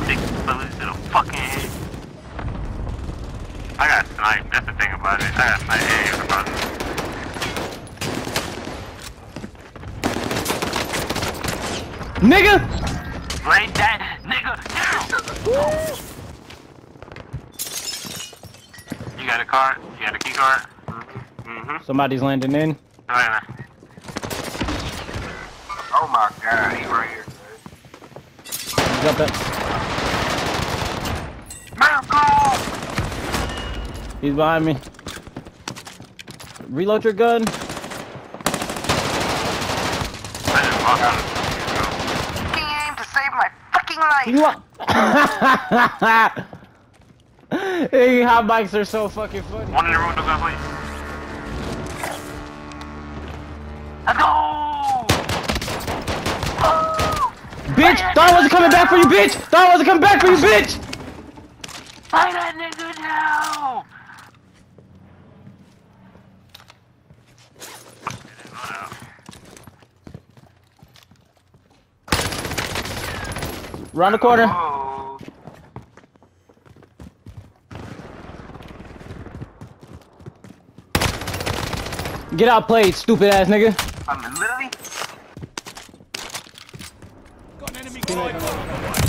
Big bullets in a fucking head. I got sniped. That's the thing about it. I got sniped. Hey, everybody. Nigga! Lay that nigga down. You got a card? You got a key card? Mm-hmm. Somebody's landing in. Oh, yeah. Oh my god, he right here. Jump it. He's behind me. Reload your gun. I just walked out aim to save my fucking life. You want? hey, hot bikes are so fucking funny. One in the room, don't go. Let's go! Oh! Bitch, thought I wasn't coming back for you, bitch. Thought I wasn't coming back for you, bitch. Fight that nigga now! Round the corner. Oh, Get out, played, stupid ass nigga. I'm literally. Might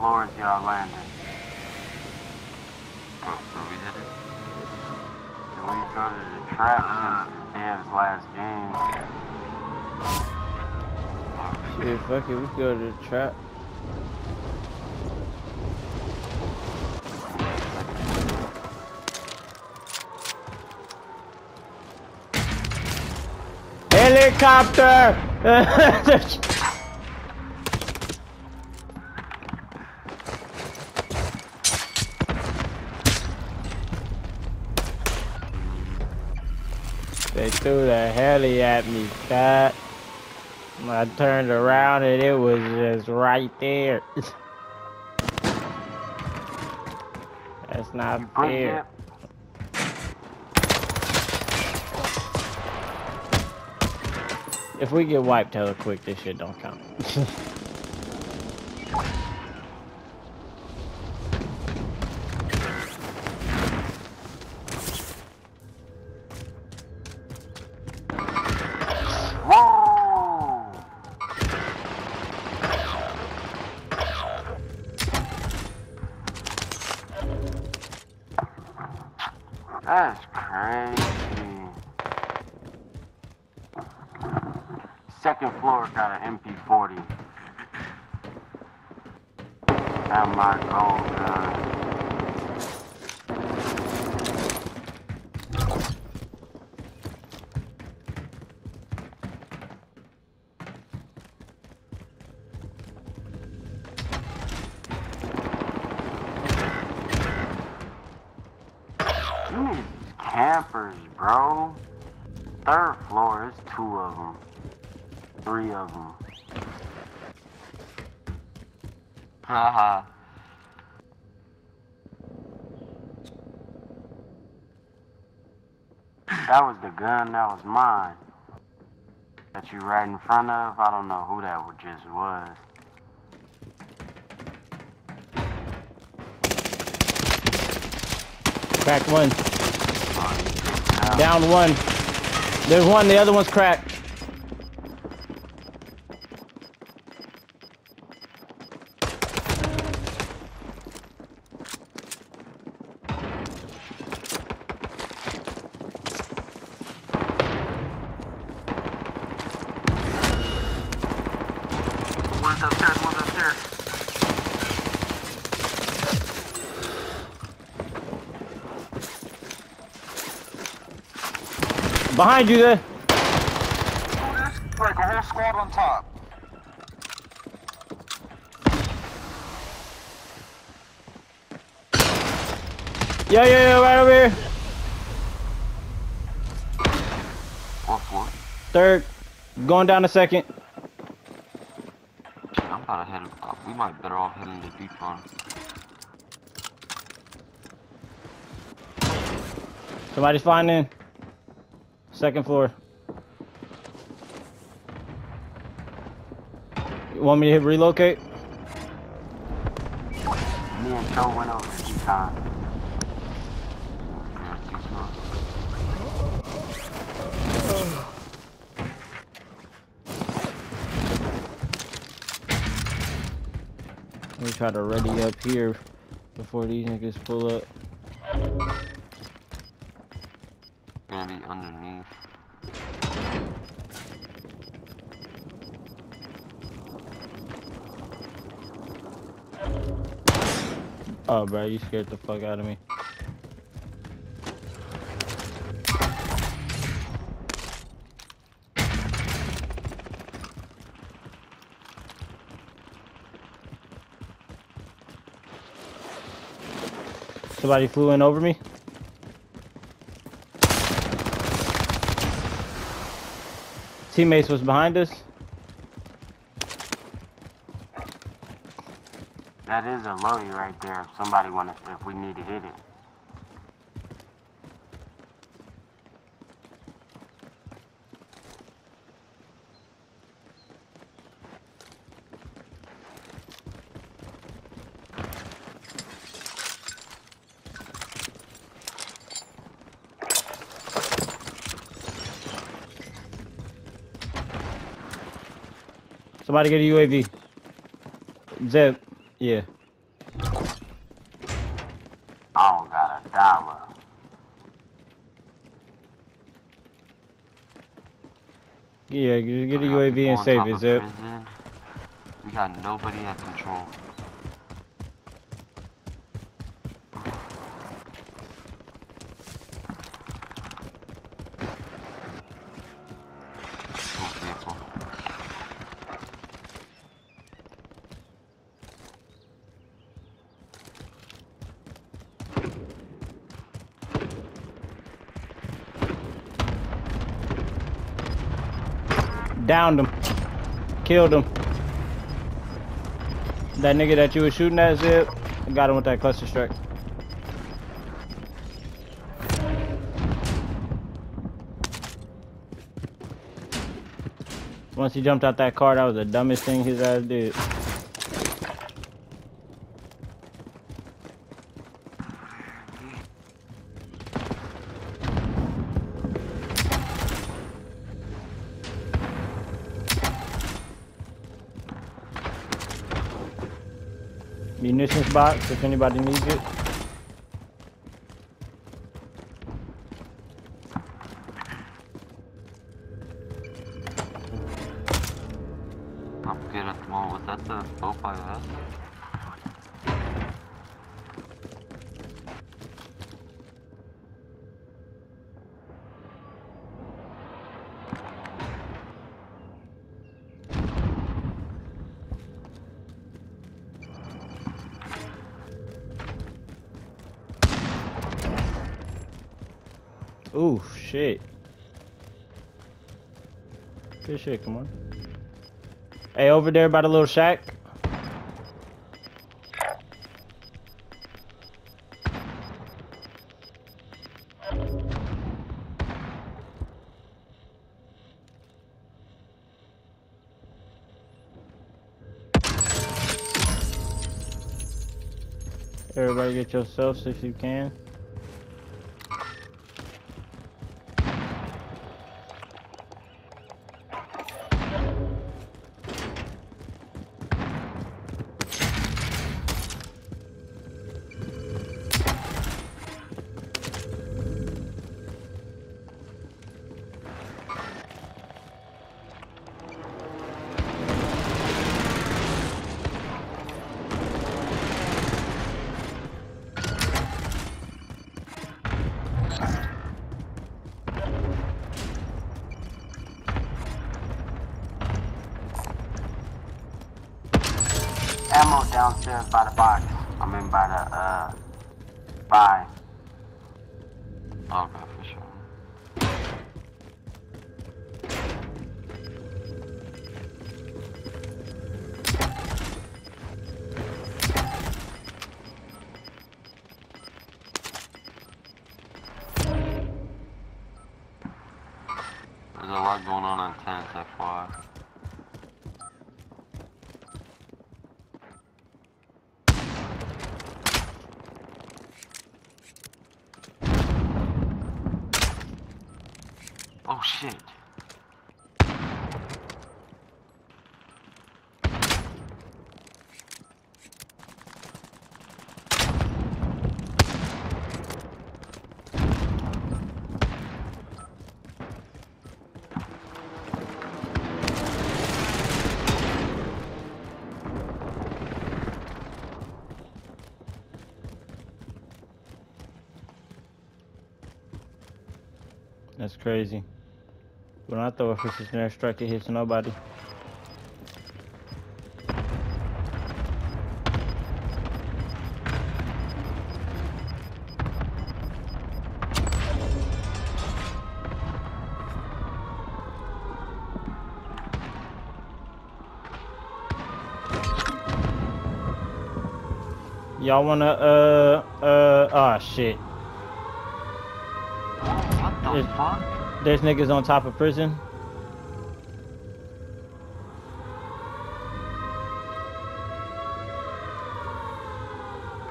What floors y'all landing? Oh, where we headed? Did we go to the trap since Dev's last game? Shit, fuck it, we go to the trap. Helicopter! they threw the heli at me, cat. I turned around and it was just right there. That's not fair. If we get wiped hella quick, this shit don't count. That's crazy. Second floor got an MP40. Got my gold gun. Is campers, bro. Third floor is two of them. Three of them. Haha. Uh-huh. That was the gun that was mine. That you right in front of. I don't know who that would just was. Cracked one. Down one. There's one, the other one's cracked. One's upstairs, one's upstairs. Behind you there. There's squad on top. Yo, yo, yo, right over here. What floor? Third. Going down a second. I'm about to head. Uh, we might better off heading to deep farm. Somebody's flying in. Second floor. You want me to hit relocate? Me and Joe went over times. Yeah. Let me try to ready up here before these niggas pull up. Oh, bro, you scared the fuck out of me. Somebody flew in over me. Teammates was behind us. That is a lowy right there. If somebody wanna, if we need to hit it. Somebody get a UAV. Zip. Yeah. I don't got a dollar. Yeah, get get a UAV and save it, Zip. We got nobody at control. Oh, vehicle. Downed him. Killed him. That nigga that you was shooting at, Zip, got him with that cluster strike. Once he jumped out that car, that was the dumbest thing his ass did. Munitions box, if anybody needs it. Ooh, shit. Good shit, come on. Hey, over there by the little shack. Everybody get yourselves if you can. Ammo downstairs by the box. I'm in by the, uh, by. Okay, for sure. There's a lot going on on 10 so far. Oh shit. That's crazy. When I throw a precision airstrike, it hits nobody. Y'all wanna, uh, uh, oh shit. What the It- fuck? There's niggas on top of prison.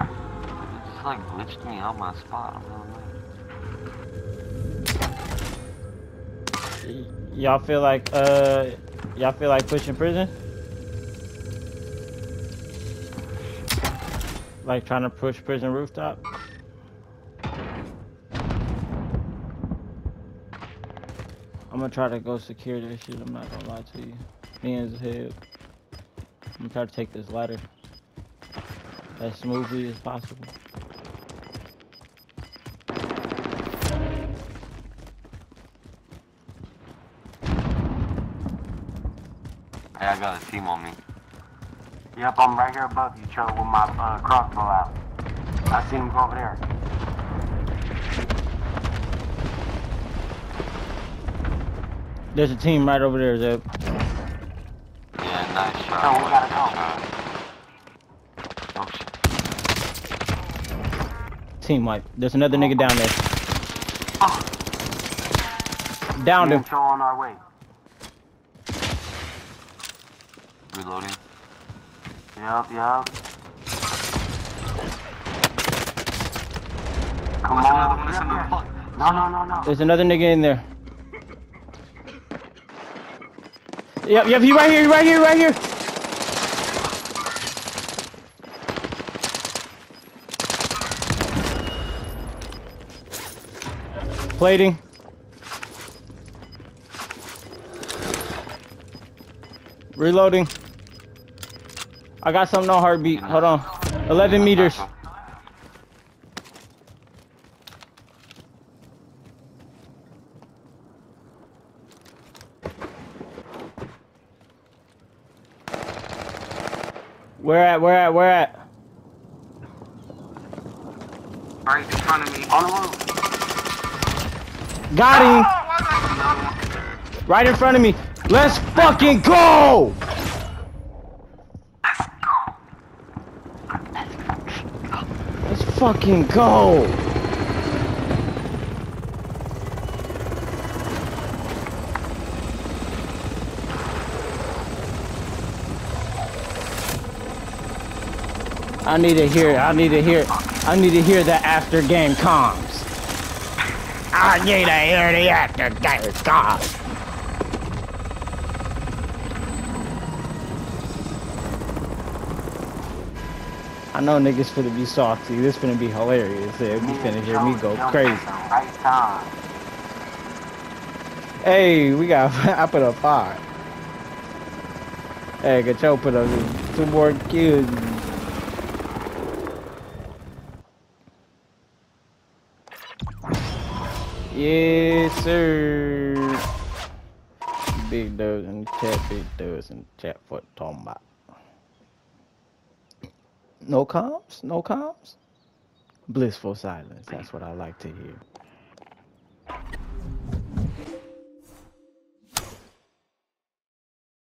It just like glitched me out my spot. I don't know. Y- Y'all feel like, uh, y'all feel like pushing prison? Like trying to push prison rooftop? I'm gonna try to go secure this shit. I'm not gonna lie to you. Hands ahead. I'm gonna try to take this ladder as smoothly as possible. Hey, I got a team on me. Yep, I'm right here above you, Cho, with my uh, crossbow out. I see him go over there. There's a team right over there, Zeb. Yeah, nice shot. Oh, we gotta go. shot. Team wipe. There's another nigga down there. Oh, Downed me him. and Cho on our way. Reloading. Yep, yep. Come There's on. another one, there's get up another one. No, no, no, no. There's another nigga in there. Yep, yep, he right here, he right here, right here. Plating. Reloading. I got something on heartbeat. Hold on. 11 meters. Where at? Where at? Where at? Right in front of me. On the roof. Got him. Right in front of me. Let's fucking go! Let's go. Let's fucking go. I need to hear. I need to hear. I need to hear that after game comms. I need to hear the after game comms. I know niggas finna be salty. This finna be hilarious. You Me finna hear me go crazy. Hey, we got. I put up five. Hey, Gacho put up two more kills. Yes, sir. Big dubs and the chat, big dubs in chat. for talking about? No comms? No comms? Blissful silence. That's what I like to hear.